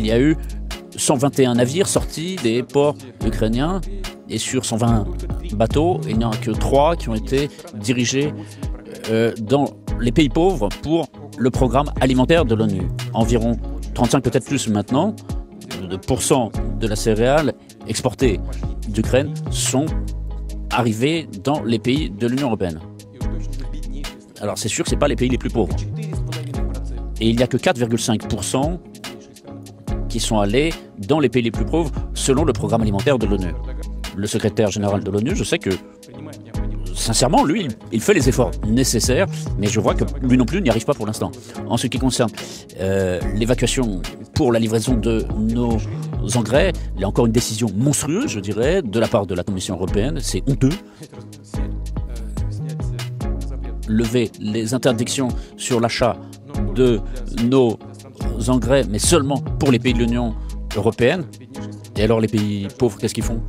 il y a eu 121 navires sortis des ports ukrainiens et sur 120 bateaux, il n'y en a que 3 qui ont été dirigés euh, dans les pays pauvres pour le programme alimentaire de l'ONU. Environ 35 peut-être plus maintenant de pourcents de la céréale exportée d'Ukraine sont arrivés dans les pays de l'Union européenne. Alors c'est sûr que ce pas les pays les plus pauvres. Et il n'y a que 4,5% qui sont allés dans les pays les plus pauvres selon le programme alimentaire de l'ONU. Le secrétaire général de l'ONU, je sais que sincèrement, lui, il, fait les efforts nécessaires, mais je vois que lui non plus n'y arrive pas pour l'instant. En ce qui concerne euh, l'évacuation pour la livraison de nos engrais, il y a encore une décision monstrueuse, je dirais, de la part de la Commission européenne. C'est honteux. Lever les interdictions sur l'achat de nos engrais, mais seulement pour les pays de l'Union européenne. Et alors les pays pauvres, qu'est-ce qu'ils font?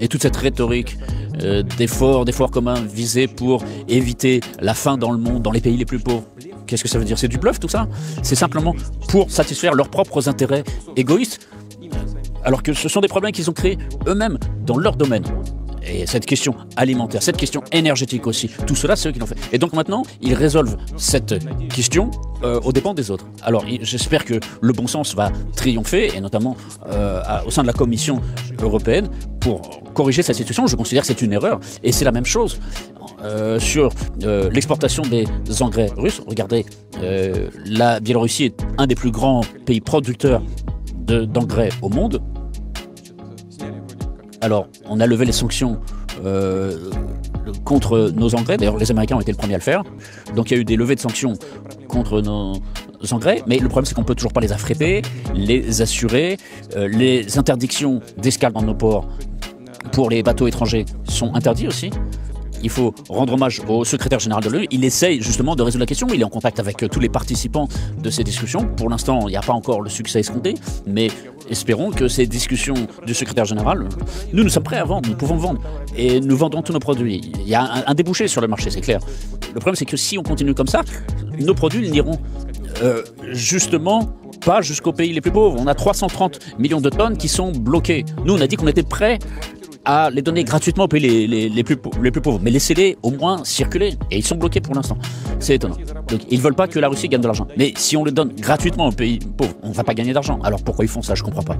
Et toute cette rhétorique euh, d'efforts, d'efforts communs visés pour éviter la faim dans le monde, dans les pays les plus pauvres. Qu'est-ce que ça veut dire? C'est du bluff tout ça? C'est simplement pour satisfaire leurs propres intérêts égoïstes, alors que ce sont des problèmes qu'ils ont créés eux-mêmes dans leur domaine et cette question alimentaire, cette question énergétique aussi, tout cela, c'est eux qui l'ont fait. Et donc maintenant, ils résolvent cette question euh, aux dépens des autres. Alors j'espère que le bon sens va triompher, et notamment euh, au sein de la Commission européenne, pour corriger cette situation. Je considère que c'est une erreur, et c'est la même chose euh, sur l'exportation des engrais russes. Regardez, la Biélorussie est un des plus grands pays producteurs d'engrais au monde. Alors, on a levé les sanctions euh, contre nos engrais. D'ailleurs, les Américains ont été le premier à le faire. Donc, il y a eu des levées de sanctions contre nos engrais. Mais le problème, c'est qu'on ne peut toujours pas les affréter, les assurer. Euh, les interdictions d'escale dans nos ports pour les bateaux étrangers sont interdites aussi il faut rendre hommage au secrétaire général de l'ONU. Il essaye justement de résoudre la question. Il est en contact avec euh, tous les participants de ces discussions. Pour l'instant, il n'y a pas encore le succès escompté, mais espérons que ces discussions du secrétaire général, nous, nous sommes prêts à vendre, nous pouvons vendre. Et nous vendons tous nos produits. Il y a un, débouché sur le marché, c'est clair. Le problème, c'est que si on continue comme ça, nos produits n'iront euh, justement pas jusqu'aux pays les plus pauvres. On a 330 millions de tonnes qui sont bloquées. Nous, on a dit qu'on était prêts à les donner gratuitement aux pays les, plus, les plus pauvres. Mais laissez-les au moins circuler. Et ils sont bloqués pour l'instant. C'est étonnant. Donc ils veulent pas que la Russie gagne de l'argent. Mais si on les donne gratuitement aux pays pauvres, on ne va pas gagner d'argent. Alors pourquoi ils font ça? Je comprends pas.